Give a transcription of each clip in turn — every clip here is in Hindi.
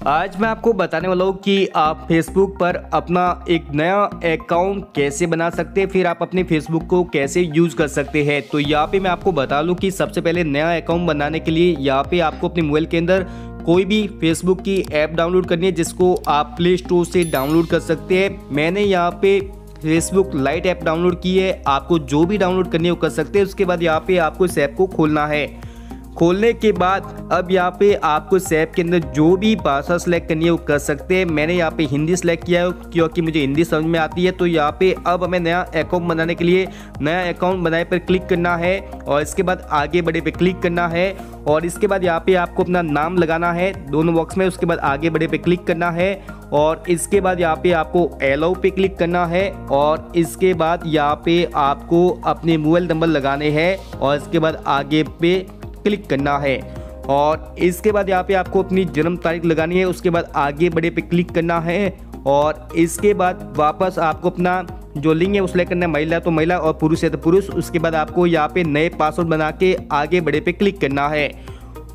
आज मैं आपको बताने वाला हूँ कि आप फेसबुक पर अपना एक नया अकाउंट कैसे बना सकते हैं, फिर आप अपने फेसबुक को कैसे यूज़ कर सकते हैं। तो यहाँ पे मैं आपको बता लूँ कि सबसे पहले नया अकाउंट बनाने के लिए यहाँ पे आपको अपने मोबाइल के अंदर कोई भी फेसबुक की ऐप डाउनलोड करनी है, जिसको आप प्ले स्टोर से डाउनलोड कर सकते हैं। मैंने यहाँ पे फेसबुक लाइट ऐप डाउनलोड की है, आपको जो भी डाउनलोड करनी है वो कर सकते हैं। उसके बाद यहाँ पे आपको इस ऐप को खोलना है। खोलने के बाद अब यहाँ पे आपको सैप के अंदर जो भी भाषा सेलेक्ट करनी है वो कर सकते हैं। मैंने यहाँ पे हिंदी सेलेक्ट किया है, क्योंकि मुझे हिंदी समझ में आती है। तो यहाँ पे अब हमें नया अकाउंट बनाने के लिए नया अकाउंट बनाए पर क्लिक करना है और इसके बाद आगे बढ़े पे क्लिक करना है और इसके बाद यहाँ पे आपको अपना नाम लगाना है दोनों बॉक्स में, उसके बाद आगे बढ़े पे क्लिक करना है और इसके बाद यहाँ पे आपको एलो पे क्लिक करना है और इसके बाद यहाँ पे आपको अपने मोबाइल नंबर लगाने हैं और इसके बाद आगे पे क्लिक करना है। और इसके बाद यहाँ पे आपको अपनी जन्म तारीख लगानी है, उसके बाद आगे बड़े पे क्लिक करना है। और इसके बाद वापस आपको अपना जो लिंक है, उस लेकर करना है, महिला तो महिला और पुरुष है तो पुरुष। उसके बाद आपको यहाँ पे नए पासवर्ड बना के आगे बढ़े पे क्लिक करना है।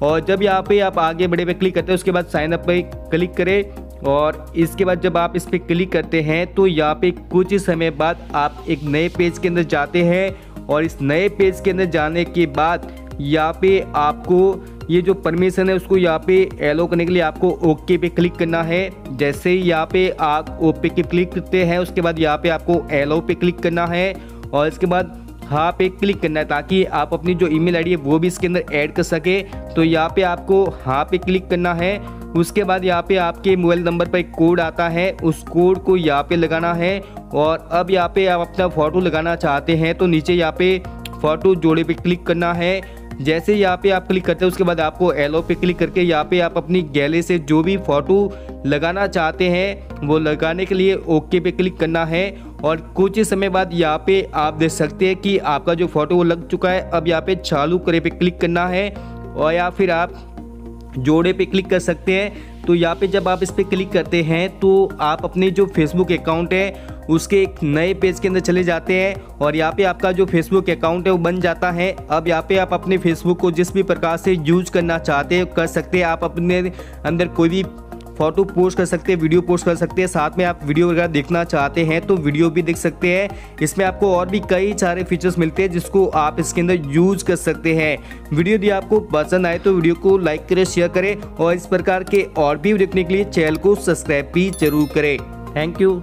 और जब यहाँ पे आप आगे बढ़े पे क्लिक करते हैं, उसके बाद साइन अप क्लिक करें। और इसके बाद जब आप इस पर क्लिक करते हैं तो यहाँ पे कुछ ही समय बाद आप एक नए पेज के अंदर जाते हैं। और इस नए पेज के अंदर जाने के बाद यहाँ पे आपको ये जो परमिशन है, उसको यहाँ पे एलो करने के लिए आपको ओके पे क्लिक करना है। जैसे ही यहाँ पे आप ओके के क्लिक करते हैं, उसके बाद यहाँ पे आपको एलो पे क्लिक करना है और इसके बाद हाँ पे क्लिक करना है ताकि आप अपनी जो ईमेल आईडी है, वो भी इसके अंदर ऐड कर सके। तो यहाँ पे आपको हाँ पे क्लिक करना है। उसके बाद यहाँ पे आपके मोबाइल नंबर पर एक कोड आता है। उस कोड को यहाँ पे लगाना है और अब यहाँ पे आप अपना फ़ोटो लगाना चाहते हैं तो नीचे यहाँ पे फ़ोटो जोड़े पे क्लिक करना है। जैसे यहाँ पे आप क्लिक करते हैं, उसके बाद आपको एलो पे क्लिक करके यहाँ पे आप अपनी गैले से जो भी फ़ोटो लगाना चाहते हैं, वो लगाने के लिए ओके पे क्लिक करना है। और कुछ ही समय बाद यहाँ पे आप देख सकते हैं कि आपका जो फ़ोटो वो लग चुका है, अब यहाँ पे चालू करे पे क्लिक करना है। और या फिर आप जोड़े पे क्लिक कर सकते हैं। तो यहाँ पे जब आप इस पर क्लिक करते हैं तो आप अपने जो फेसबुक अकाउंट है, उसके एक नए पेज के अंदर चले जाते हैं और यहाँ पे आपका जो फेसबुक अकाउंट है, वो बन जाता है। अब यहाँ पे आप अपने फेसबुक को जिस भी प्रकार से यूज़ करना चाहते हैं, कर सकते हैं। आप अपने अंदर कोई भी फ़ोटो पोस्ट कर सकते हैं, वीडियो पोस्ट कर सकते हैं, साथ में आप वीडियो वगैरह देखना चाहते हैं तो वीडियो भी देख सकते हैं। इसमें आपको और भी कई सारे फीचर्स मिलते हैं जिसको आप इसके अंदर यूज़ कर सकते हैं। वीडियो यदि आपको पसंद आए तो वीडियो को लाइक करें शेयर करें और इस प्रकार के और भी देखने के लिए चैनल को सब्सक्राइब भी ज़रूर करें। Thank you